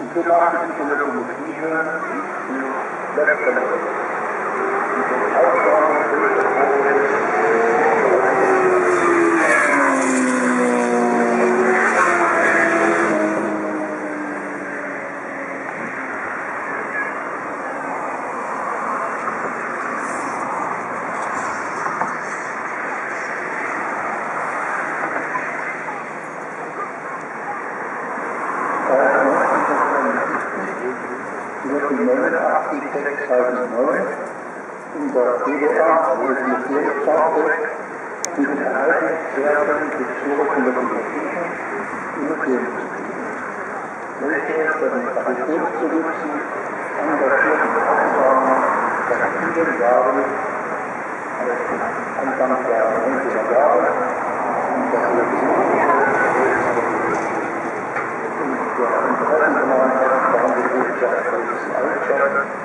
انتظار أنتم لو فيها لم تنفذوا der DDR, wo es Museumsstaat ist, die unterhalten werden durch historische Dokumentationen im Museum. Welche bei den Fakultätsbesitzen engagierten Aufgaben seit vielen Jahren, also Anfang der 90er das wird in der Interessengemeinschaft der Handelswissenschaft Altstadt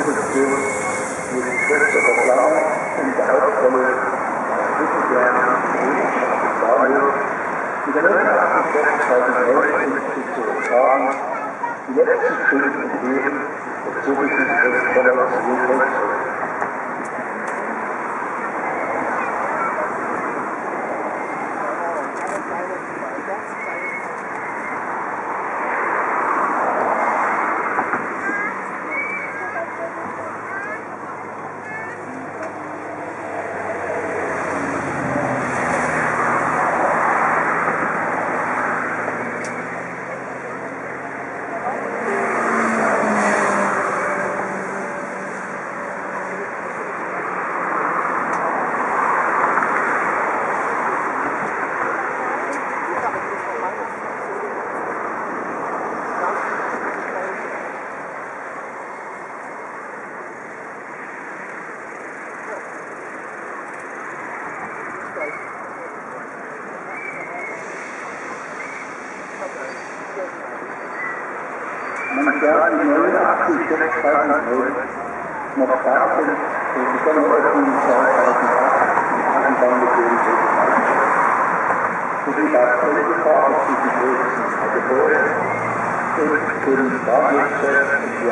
Und dem Bahnhofschef und die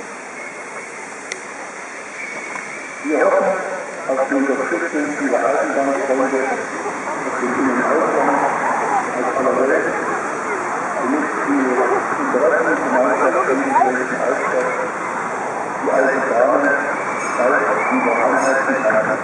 und das Schützen dieser Eisenbahnfreunde den ihnen aufkommen aus aller Welt, benutzt die in Deutschland Gemeinschaft in die deutschen Altstadt, die alle Damen bald auf die Wahrheit halten kann.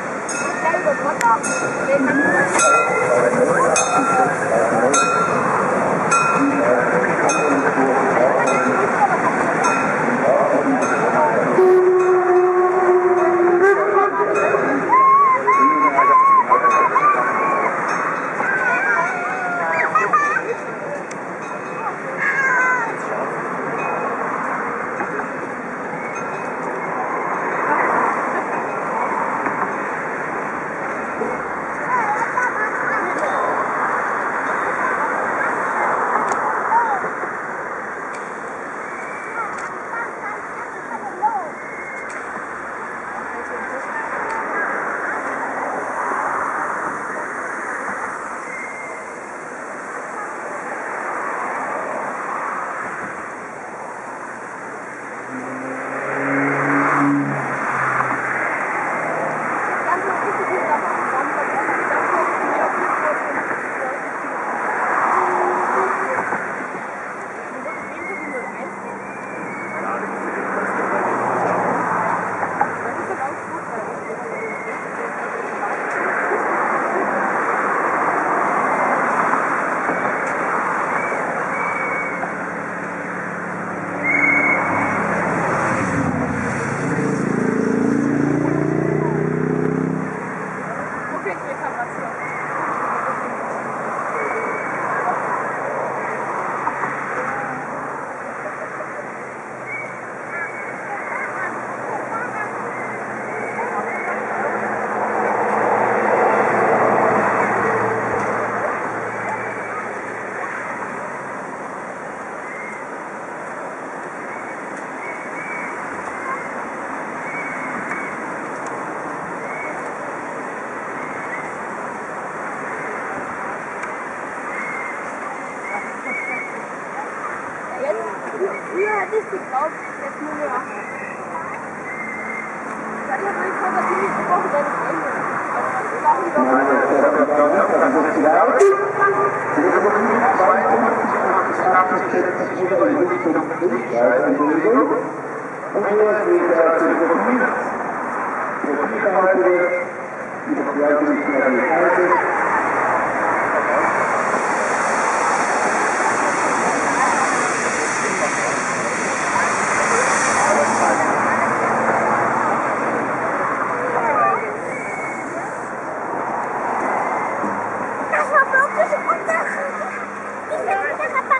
nicht geglaubt, dass nur mehr. Ich hatte nicht mal, dass die nächste Woche deine Freunde sind. Aber das ist auch wieder. Nein, das ist ja gar nicht. Das ist ja gar nicht. Das ist ja gar nicht.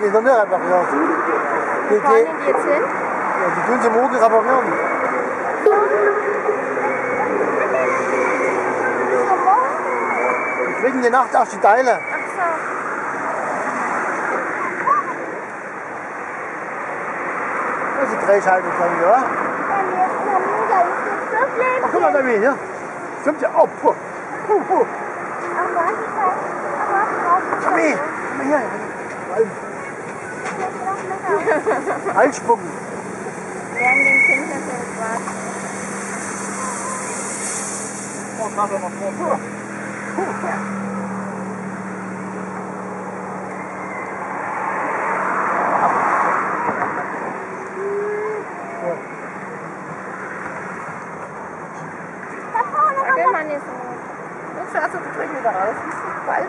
die noch nicht repariert. Die, die, Fahren die jetzt hin? ja, die tun sie morgen reparieren. Die kriegen die Nacht erst die Teile. Ach so. Das ist die Drehscheibe drin, ja. Ach, guck mal da wie, ja. Stimmt ja. Oh, puh. Puh, puh. Her. Komm her. Einspucken. Während den Kindern so warten. Oh, gerade noch vor. Puh. Puh. Da will man nicht so. Jetzt schaust du die Trinken wieder raus. Das ist Ball.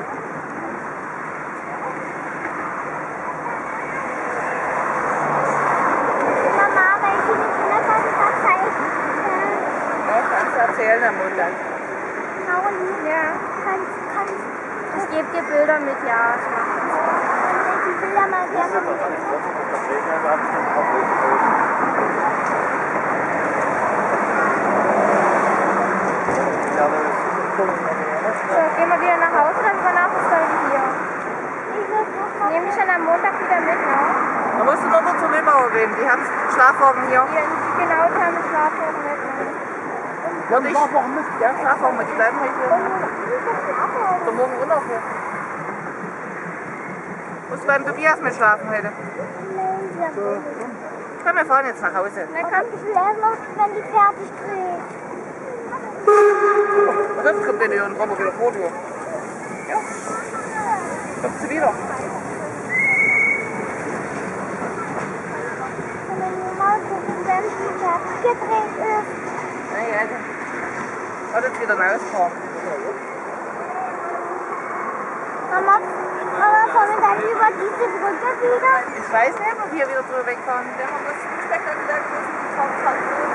Mama, weil ich in den Kindergarten verzeichnet Ja, kannst du erzählen am Montag. Pauli, Ja. kannst, kannst, Ich gebe dir Bilder mit, ja. Ich mach das. die Bilder mal gerne mit So, gehen wir wieder nach Hause, dann übernachtest du heute hier. Nehme ich dann am Montag wieder mit, ne? Da musst du doch noch zum Limauer gehen. Die haben Schlafwagen hier. Hier, genau, da mit Schlafwagen Ne? Wir haben noch mit. Ja, Schlafwagen, die bleiben heute hier. So morgen noch hier. Musst beim Tobias mit schlafen heute. Komm, wir fahren jetzt nach Hause. Na komm, Ich will erst wenn die fertig dreht. Und jetzt kommt der Leon, kommen wir wieder vor dir. Ja. Kommt sie wieder. Mal gedreht ist. Ja, jetzt wieder rausfahren. Mama, Mama, kommen wir dann über diese Brücke wieder? Ich weiß nicht, ob wir wieder drüber wegfahren. Wir haben das spektakulär gewesen. Die Fahrt